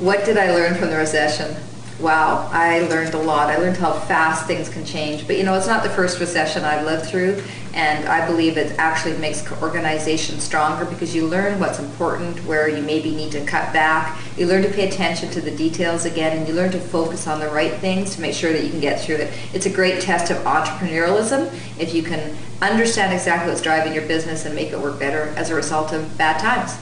What did I learn from the recession? Wow, I learned a lot. I learned how fast things can change. But you know, it's not the first recession I've lived through, and I believe it actually makes organizations stronger because you learn what's important, where you maybe need to cut back. You learn to pay attention to the details again, and you learn to focus on the right things to make sure that you can get through it. It's a great test of entrepreneurialism if you can understand exactly what's driving your business and make it work better as a result of bad times.